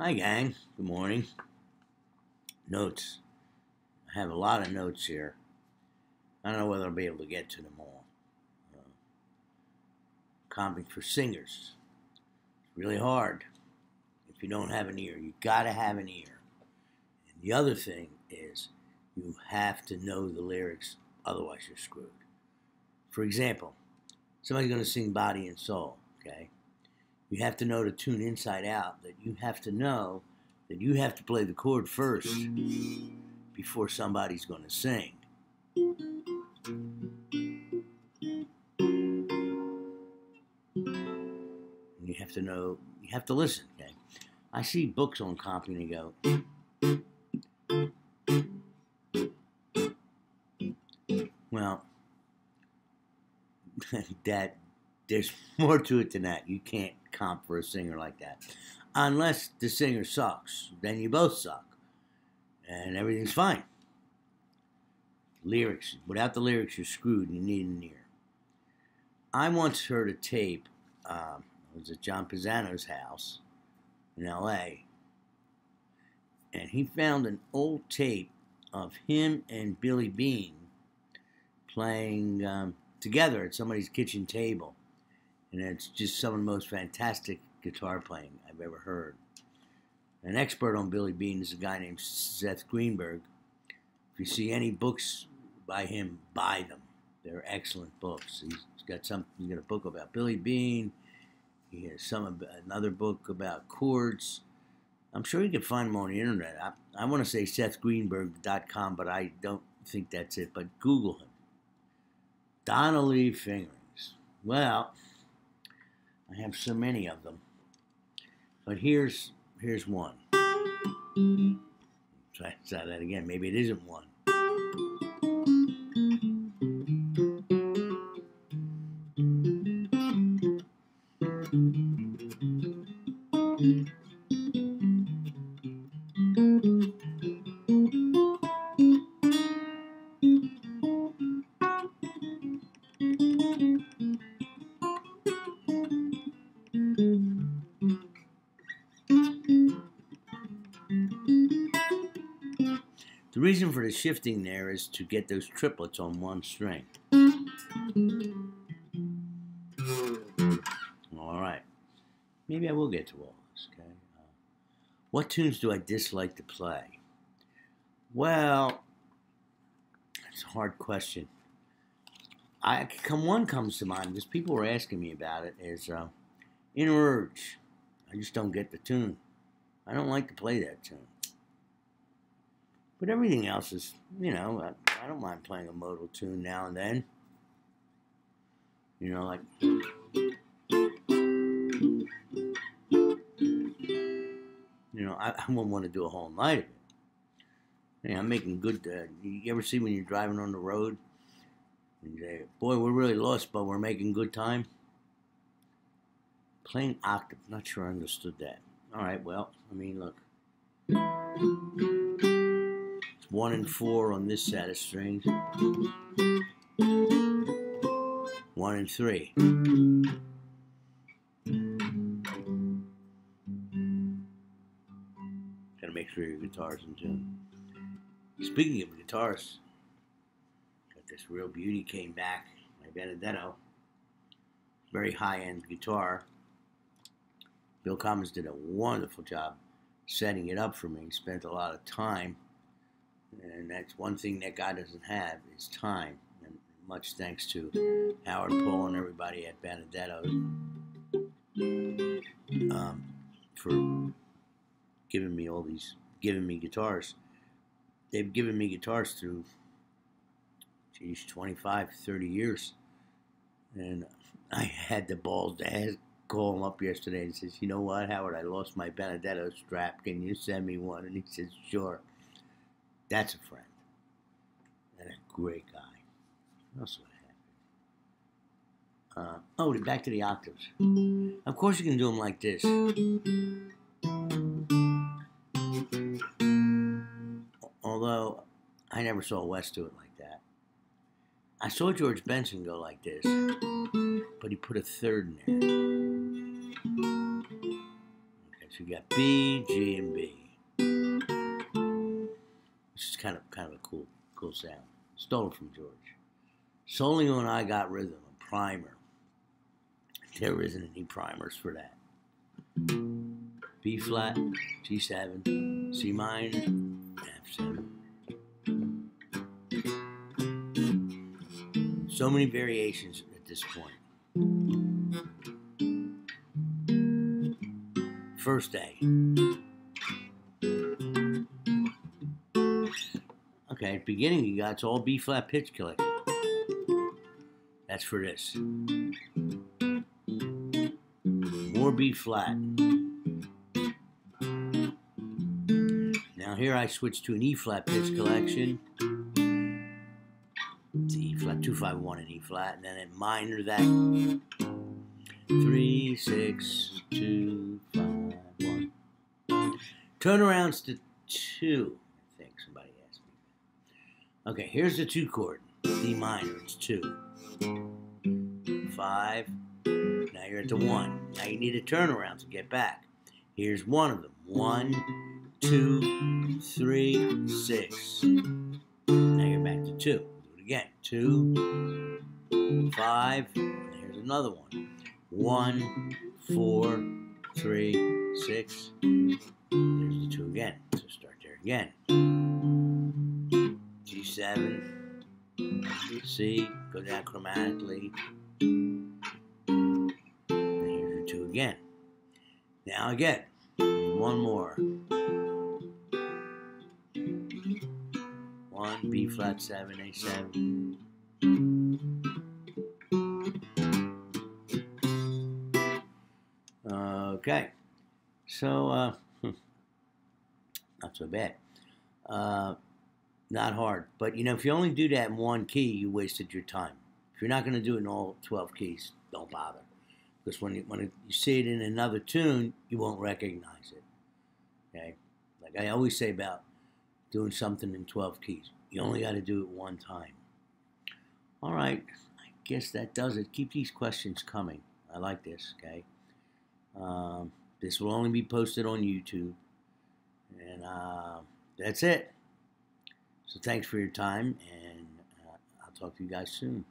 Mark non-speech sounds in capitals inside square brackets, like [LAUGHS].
Hi, gang. Good morning. Notes. I have a lot of notes here. I don't know whether I'll be able to get to them all. Uh, comping for singers. It's really hard if you don't have an ear. You gotta have an ear. And the other thing is you have to know the lyrics, otherwise you're screwed. For example, somebody's gonna sing Body and Soul, okay? You have to know to tune inside out, that you have to know that you have to play the chord first before somebody's going to sing. And you have to know, you have to listen, okay? I see books on comping and go, well, [LAUGHS] that there's [LAUGHS] more to it than that. You can't comp for a singer like that. Unless the singer sucks. Then you both suck. And everything's fine. Lyrics. Without the lyrics, you're screwed and you need an ear. I once heard a tape. Um, it was at John Pisano's house in L.A. And he found an old tape of him and Billy Bean playing um, together at somebody's kitchen table and it's just some of the most fantastic guitar playing I've ever heard. An expert on Billy Bean is a guy named Seth Greenberg. If you see any books by him, buy them. They're excellent books. He's got some. He's got a book about Billy Bean. He has some another book about chords. I'm sure you can find them on the internet. I, I want to say SethGreenberg.com, but I don't think that's it. But Google him. Donna Lee Fingerings. Well, I have so many of them. But here's here's one. Try, try that again. Maybe it isn't one. Reason for the shifting there is to get those triplets on one string. All right. Maybe I will get to all this, okay? Uh, what tunes do I dislike to play? Well, it's a hard question. I come one comes to mind because people were asking me about it is uh, Inner Urge. I just don't get the tune. I don't like to play that tune. But everything else is, you know, I, I don't mind playing a modal tune now and then. You know, like. You know, I, [LAUGHS] I wouldn't want to do a whole night of it. Hey, I'm making good. Uh, you ever see when you're driving on the road? And you say, boy, we're really lost, but we're making good time? Playing octave. Not sure I understood that. All right, well, I mean, look one and four on this set of strings. One and three. Gotta make sure your guitar's in tune. Speaking of guitars, got this real beauty came back, my Benedetto. Very high-end guitar. Bill Commons did a wonderful job setting it up for me. Spent a lot of time and that's one thing that God doesn't have is time. And much thanks to Howard Paul and everybody at Benedetto um, for giving me all these, giving me guitars. They've given me guitars through, geez, 25, 30 years. And I had the balls to call him up yesterday and says, you know what, Howard, I lost my Benedetto strap. Can you send me one? And he says, sure. That's a friend. And a great guy. What happened. Uh, oh, back to the octaves. Of course, you can do them like this. Although, I never saw Wes do it like that. I saw George Benson go like this, but he put a third in there. Okay, So you got B, G, and B. Is kind of kind of a cool cool sound. Stolen from George. Solely on I Got Rhythm, a primer. There isn't any primers for that. B flat, G7, C minor, F7. So many variations at this point. First day. Okay, beginning you got it's all B flat pitch collection. That's for this. More B flat. Now here I switch to an E flat pitch collection. It's E flat, 251 and E flat, and then it minor that. Three, six, two, five, one. Turnarounds to two, I think somebody asked me. Okay, here's the two chord. D minor, it's two. Five. Now you're at the one. Now you need a turnaround to get back. Here's one of them. One, two, three, six. Now you're back to two. Do it again. Two, five. Here's another one. One, four, three, six. There's the two again. So start there again. G7, C, go down chromatically. And here's your two again. Now again, one more. One, B flat seven, A seven. Okay, so uh, [LAUGHS] not so bad. Uh, not hard, but you know, if you only do that in one key, you wasted your time. If you're not going to do it in all 12 keys, don't bother, because when you when you see it in another tune, you won't recognize it. Okay, like I always say about doing something in 12 keys, you only got to do it one time. All right, I guess that does it. Keep these questions coming. I like this. Okay. Um, this will only be posted on YouTube. And uh, that's it. So thanks for your time, and uh, I'll talk to you guys soon.